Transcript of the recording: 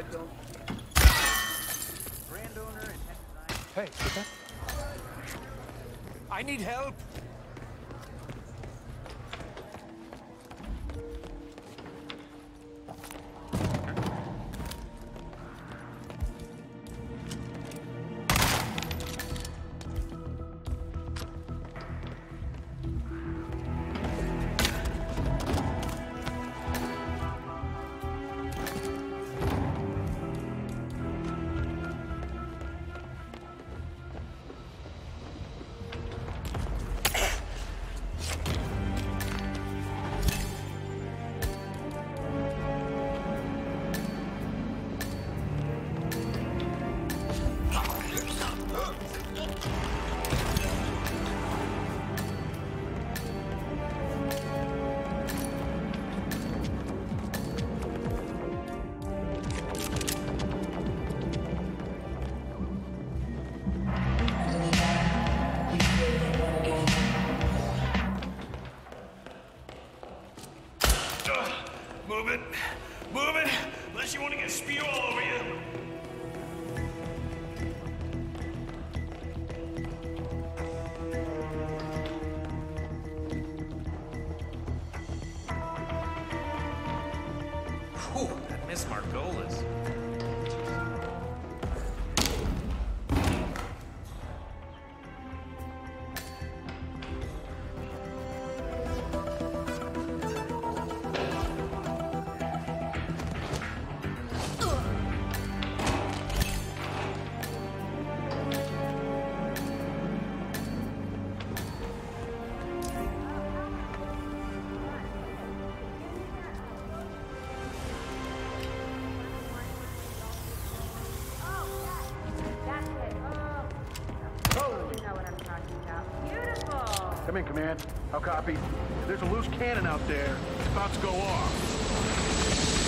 I don't. Hey, okay. I need help. Move it. Move it. Unless you want to get spew all over you. Come in, Command. How copy? There's a loose cannon out there. It's about to go off.